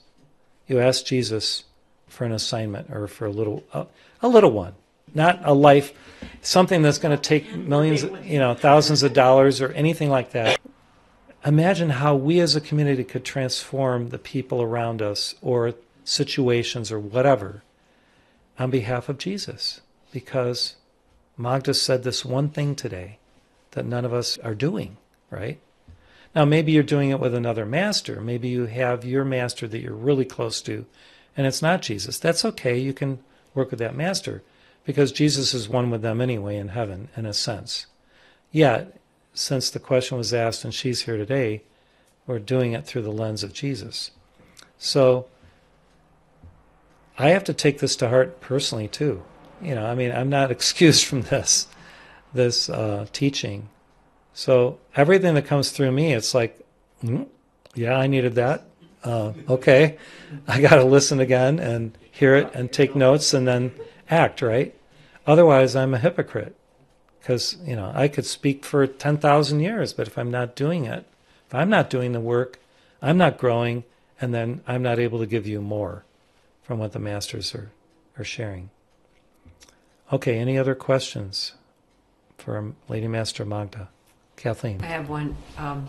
you ask Jesus for an assignment or for a little, a, a little one, not a life, something that's going to take millions, you know, thousands of dollars or anything like that. Imagine how we as a community could transform the people around us or situations or whatever on behalf of Jesus. Because Magda said this one thing today that none of us are doing, right? Now, maybe you're doing it with another master. Maybe you have your master that you're really close to, and it's not Jesus. That's okay. You can work with that master because Jesus is one with them anyway in heaven, in a sense. Yet, since the question was asked and she's here today, we're doing it through the lens of Jesus. So, I have to take this to heart personally too. You know, I mean, I'm not excused from this, this uh, teaching. So everything that comes through me, it's like, mm, yeah, I needed that. Uh, okay, I got to listen again and hear it and take notes and then act right. Otherwise, I'm a hypocrite because you know I could speak for ten thousand years, but if I'm not doing it, if I'm not doing the work, I'm not growing, and then I'm not able to give you more from what the masters are, are sharing. Okay, any other questions for Lady Master Magda? Kathleen. I have one. Um,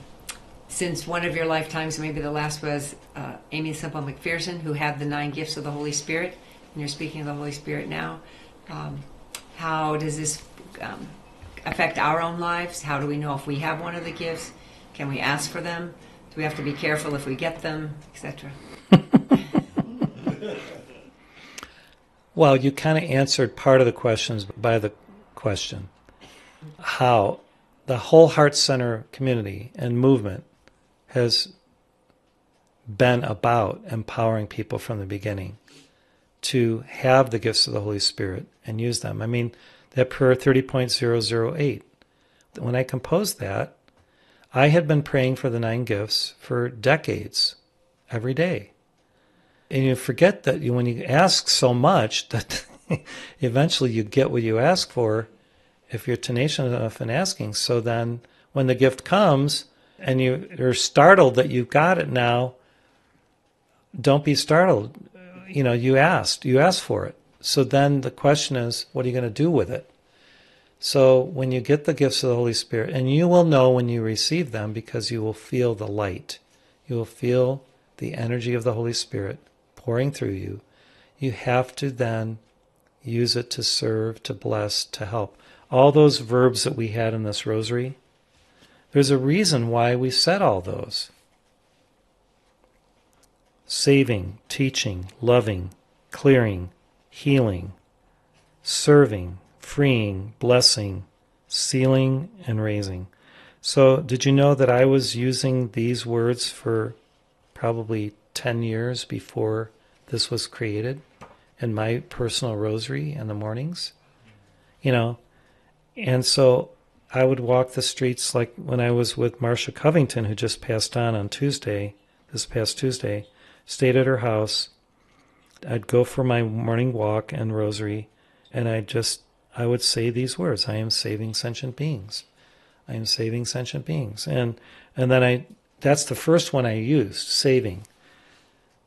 since one of your lifetimes, maybe the last was uh, Aimee Semple McPherson, who had the nine gifts of the Holy Spirit, and you're speaking of the Holy Spirit now. Um, how does this um, affect our own lives? How do we know if we have one of the gifts? Can we ask for them? Do we have to be careful if we get them, etc.? Well, you kind of answered part of the questions by the question. How the whole Heart Center community and movement has been about empowering people from the beginning to have the gifts of the Holy Spirit and use them. I mean, that prayer 30.008, when I composed that, I had been praying for the nine gifts for decades, every day. And you forget that you, when you ask so much, that eventually you get what you ask for if you're tenacious enough in asking. So then when the gift comes and you, you're startled that you've got it now, don't be startled. You know, you asked, you asked for it. So then the question is, what are you going to do with it? So when you get the gifts of the Holy Spirit, and you will know when you receive them because you will feel the light, you will feel the energy of the Holy Spirit pouring through you, you have to then use it to serve, to bless, to help. All those verbs that we had in this rosary, there's a reason why we said all those saving, teaching, loving, clearing, healing, serving, freeing, blessing, sealing, and raising. So, did you know that I was using these words for probably 10 years before this was created in my personal rosary in the mornings? You know, and so I would walk the streets like when I was with Marcia Covington, who just passed on on Tuesday, this past Tuesday, stayed at her house. I'd go for my morning walk and rosary, and I just I would say these words: "I am saving sentient beings. I am saving sentient beings." And and then I that's the first one I used, saving.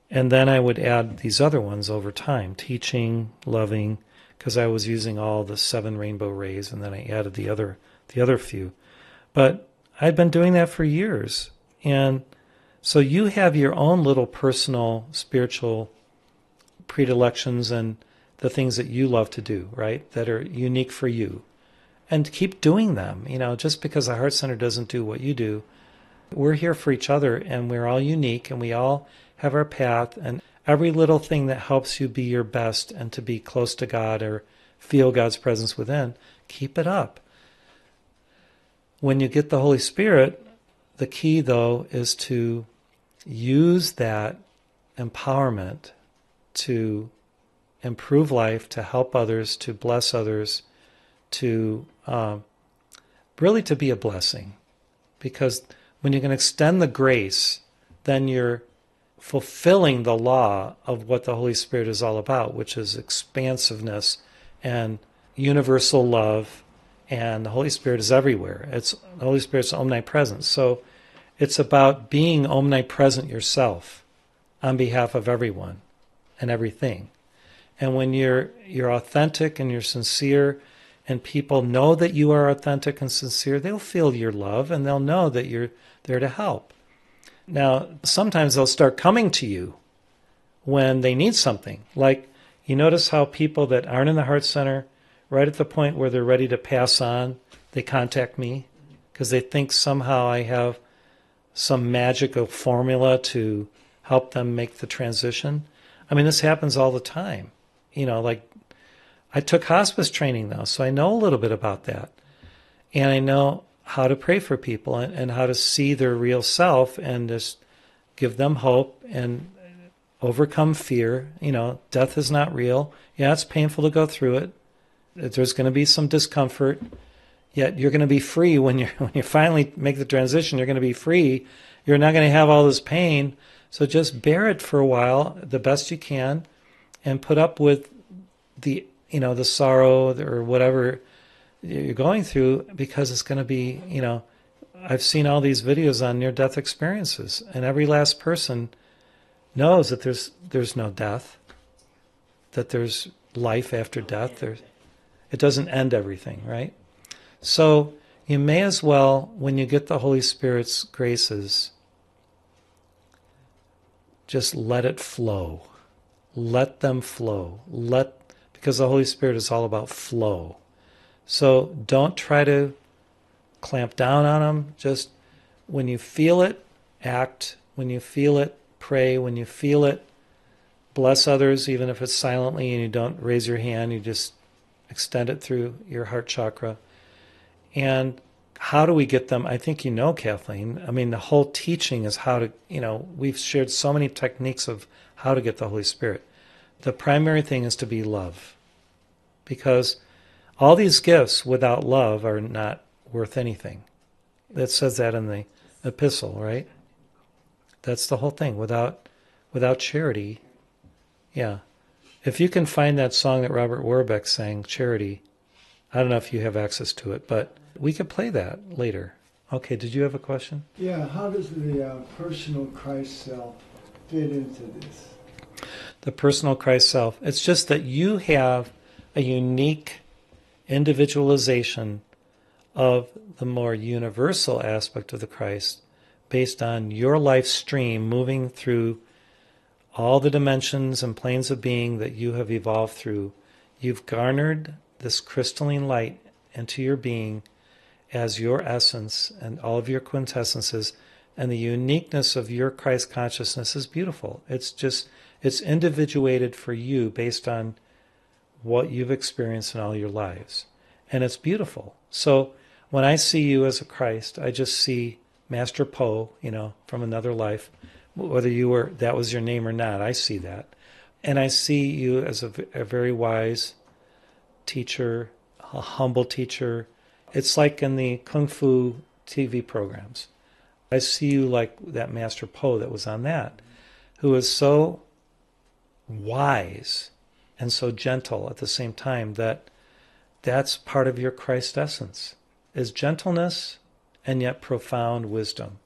And then I would add these other ones over time, teaching, loving, because I was using all the seven rainbow rays, and then I added the other the other few. But I'd been doing that for years, and so you have your own little personal spiritual predilections and the things that you love to do, right? That are unique for you. And keep doing them. You know, just because the Heart Center doesn't do what you do, we're here for each other and we're all unique and we all have our path. And every little thing that helps you be your best and to be close to God or feel God's presence within, keep it up. When you get the Holy Spirit, the key though is to use that empowerment to improve life, to help others, to bless others, to um, really to be a blessing, because when you can extend the grace, then you're fulfilling the law of what the Holy Spirit is all about, which is expansiveness and universal love. And the Holy Spirit is everywhere. It's the Holy Spirit's omnipresent. So it's about being omnipresent yourself on behalf of everyone and everything. And when you're you're authentic and you're sincere and people know that you are authentic and sincere, they'll feel your love and they'll know that you're there to help. Now, sometimes they'll start coming to you when they need something. Like you notice how people that aren't in the heart center, right at the point where they're ready to pass on, they contact me because they think somehow I have some magical formula to help them make the transition. I mean, this happens all the time. You know, like I took hospice training though, so I know a little bit about that. And I know how to pray for people and, and how to see their real self and just give them hope and overcome fear. You know, death is not real. Yeah, it's painful to go through it. There's going to be some discomfort. Yet you're going to be free when you when you finally make the transition. You're going to be free. You're not going to have all this pain. So just bear it for a while, the best you can, and put up with the you know the sorrow or whatever you're going through because it's going to be you know I've seen all these videos on near death experiences, and every last person knows that there's there's no death, that there's life after death. There's it doesn't end everything, right? So you may as well, when you get the Holy Spirit's graces, just let it flow. Let them flow. Let because the Holy Spirit is all about flow. So don't try to clamp down on them. Just when you feel it, act. When you feel it, pray. When you feel it, bless others, even if it's silently and you don't raise your hand, you just extend it through your heart chakra. And how do we get them? I think you know, Kathleen. I mean, the whole teaching is how to, you know, we've shared so many techniques of how to get the Holy Spirit. The primary thing is to be love. Because all these gifts without love are not worth anything. That says that in the epistle, right? That's the whole thing. Without without charity, yeah. If you can find that song that Robert Warbeck sang, Charity, I don't know if you have access to it, but we could play that later. Okay, did you have a question? Yeah, how does the uh, personal Christ self fit into this? The personal Christ self. It's just that you have a unique individualization of the more universal aspect of the Christ based on your life stream moving through all the dimensions and planes of being that you have evolved through. You've garnered this crystalline light into your being as your essence and all of your quintessences and the uniqueness of your Christ consciousness is beautiful. It's just it's individuated for you based on what you've experienced in all your lives. And it's beautiful. So when I see you as a Christ, I just see Master Po, you know, from another life, whether you were that was your name or not, I see that. And I see you as a, a very wise teacher, a humble teacher. It's like in the Kung Fu TV programs. I see you like that Master Po that was on that, who is so wise and so gentle at the same time that that's part of your Christ essence is gentleness and yet profound wisdom.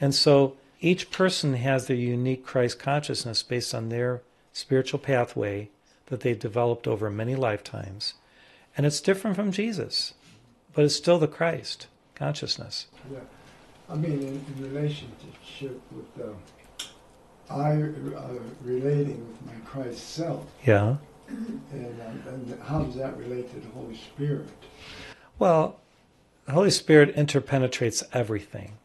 And so each person has their unique Christ consciousness based on their spiritual pathway that they've developed over many lifetimes. And it's different from Jesus, but it's still the Christ consciousness. Yeah. I mean, in, in relationship with uh, I uh, relating with my Christ self. Yeah. And, uh, and how does that relate to the Holy Spirit? Well, the Holy Spirit interpenetrates everything.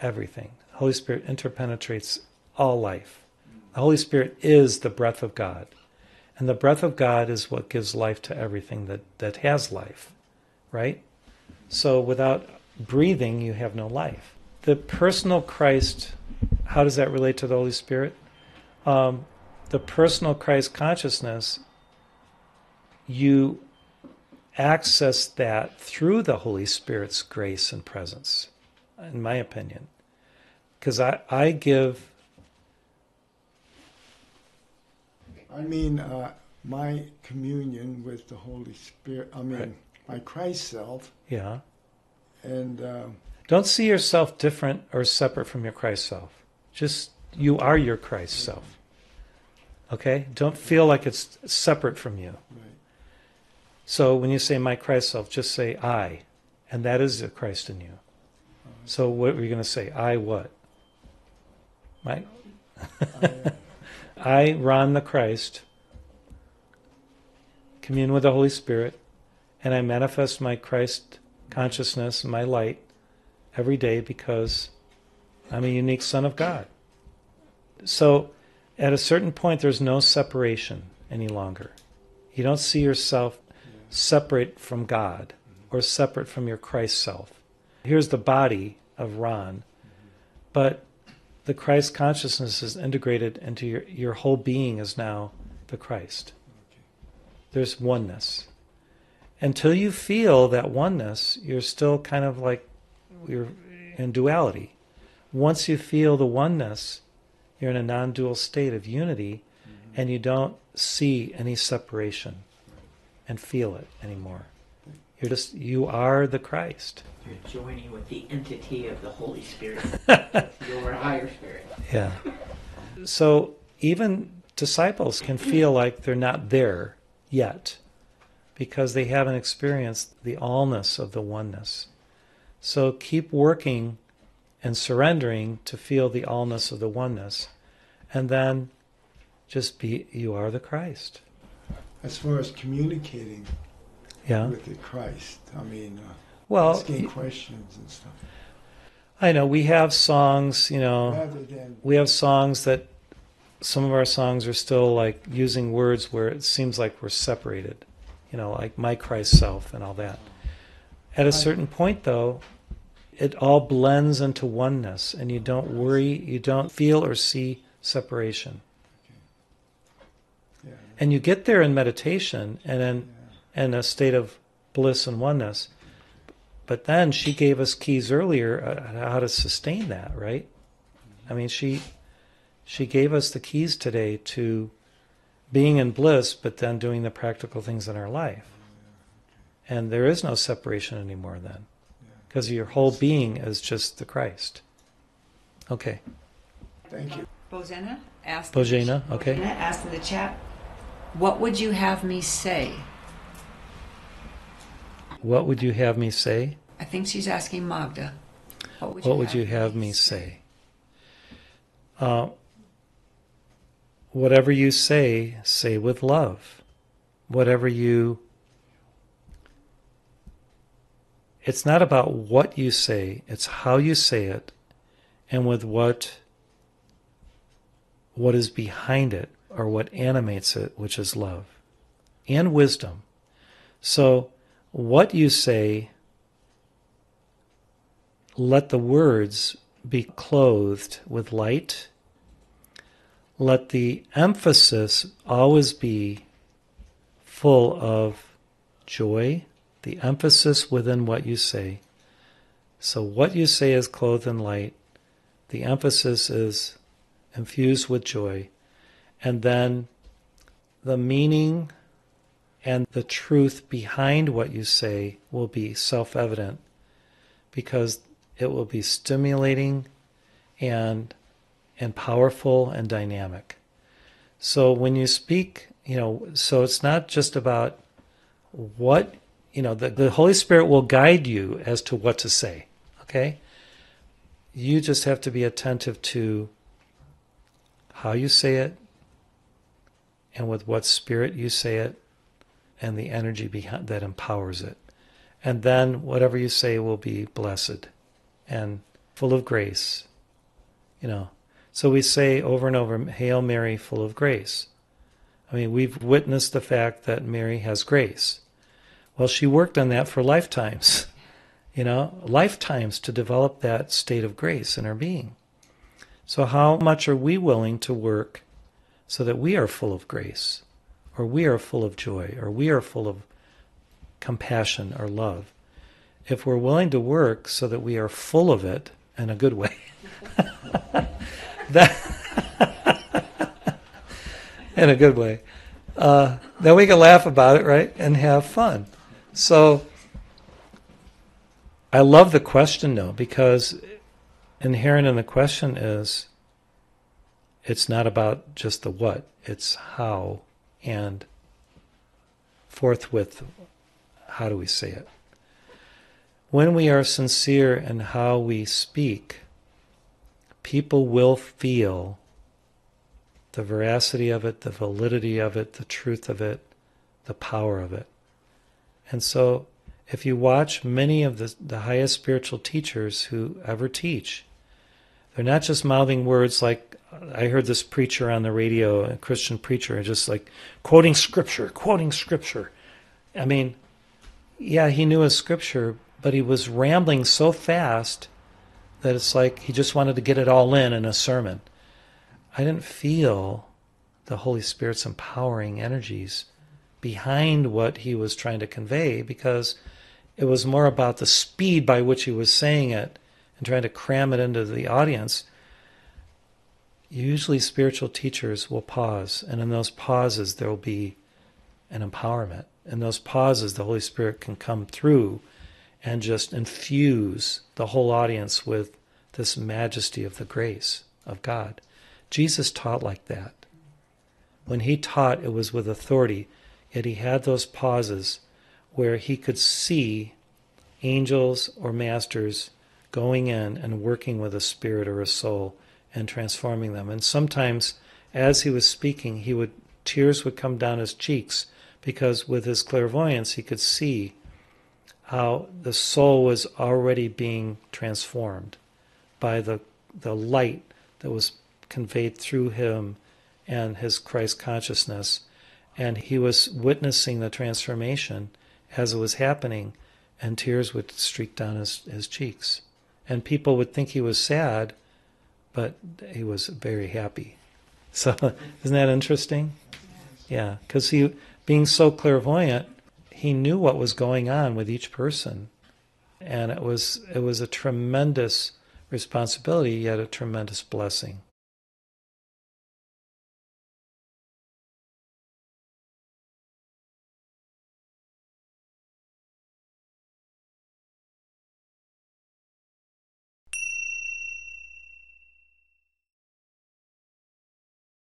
Everything. The Holy Spirit interpenetrates all life. The Holy Spirit is the breath of God. And the breath of God is what gives life to everything that, that has life, right? So without breathing, you have no life. The personal Christ, how does that relate to the Holy Spirit? Um, the personal Christ consciousness, you access that through the Holy Spirit's grace and presence, in my opinion. Because I, I give, I mean, uh, my communion with the Holy Spirit, I mean, Right. my Christ self, yeah. and uh, Don't see yourself different or separate from your Christ self. Just, you are your Christ self. Okay? Don't feel like it's separate from you. right. So when you say my Christ self, just say I, and that is the Christ in you. So what were you going to say? I what? My I, I, Ron the Christ, commune with the Holy Spirit, and I manifest my Christ consciousness, my light, every day because I'm a unique Son of God. So at a certain point, there's no separation any longer. You don't see yourself separate from God or separate from your Christ self. Here's the body of Ron, but the Christ consciousness is integrated into your, your whole being is now the Christ. There's oneness. Until you feel that oneness, you're still kind of like you're in duality. Once you feel the oneness, you're in a non dual state of unity mm-hmm. and you don't see any separation and feel it anymore. You're just, you are the Christ. You're joining with the entity of the Holy Spirit, your higher spirit. Yeah. So even disciples can feel like they're not there yet because they haven't experienced the allness of the oneness. So keep working and surrendering to feel the allness of the oneness and then just be you are the Christ. as far as communicating Yeah. with the Christ, I mean, uh, Well, asking questions and stuff, I know we have songs, you know, than we have songs that some of our songs are still like using words where it seems like we're separated, you know, like my Christ self and all that. At a certain point, though, it all blends into oneness, and you don't worry, you don't feel or see separation. yeah, And you get there in meditation and in, in a state of bliss and oneness. But then she gave us keys earlier uh, how to sustain that, right? I mean, she she gave us the keys today to being in bliss, but then doing the practical things in our life. And there is no separation anymore then, because your whole being is just the Christ. Okay, thank you. Bozena asked. Bojana, okay. Bozena asked in the chat, "What would you have me say?" What would you have me say? I think she's asking Magda. What would What would you have me say? Uh, whatever you say, say with love. Whatever you. It's not about what you say, it's how you say it and with what what is behind it or what animates it, which is love and wisdom. So what you say let the words be clothed with light. Let the emphasis always be full of joy, the emphasis within what you say. So, what you say is clothed in light, the emphasis is infused with joy, and then the meaning and the truth behind what you say will be self evident because it will be stimulating and and powerful and dynamic. So when you speak, you know, so it's not just about what, you know, the, the Holy Spirit will guide you as to what to say. Okay? You just have to be attentive to how you say it and with what spirit you say it and the energy behind that empowers it. And then whatever you say will be blessed and full of grace. You know, so we say over and over, Hail Mary, full of grace. I mean, we've witnessed the fact that Mary has grace. Well, she worked on that for lifetimes, you know, lifetimes to develop that state of grace in her being. So, how much are we willing to work so that we are full of grace, or we are full of joy, or we are full of compassion or love. If we're willing to work so that we are full of it in a good way, that in a good way, uh, then we can laugh about it, right, and have fun. So I love the question though, because inherent in the question is it's not about just the what, it's how and forthwith how do we say it. When we are sincere in how we speak, people will feel the veracity of it, the validity of it, the truth of it, the power of it. And so, if you watch many of the, the highest spiritual teachers who ever teach, they're not just mouthing words like I heard this preacher on the radio, a Christian preacher, just like quoting scripture, quoting scripture. I mean, yeah, he knew his scripture, but he was rambling so fast that it's like he just wanted to get it all in in a sermon. I didn't feel the Holy Spirit's empowering energies behind what he was trying to convey because it was more about the speed by which he was saying it and trying to cram it into the audience. Usually, spiritual teachers will pause, and in those pauses, there will be an empowerment. In those pauses, the Holy Spirit can come through and just infuse the whole audience with this majesty of the grace of God. Jesus taught like that. When he taught, it was with authority, yet he had those pauses where he could see angels or masters going in and working with a spirit or a soul and transforming them. And sometimes, as he was speaking, he would tears would come down his cheeks because with his clairvoyance he could see how the soul was already being transformed by the the light that was conveyed through him and his Christ consciousness and he was witnessing the transformation as it was happening and tears would streak down his, his cheeks. And people would think he was sad but he was very happy. So isn't that interesting? Yeah because he being so clairvoyant he knew what was going on with each person. And it was it was a tremendous responsibility yet a tremendous blessing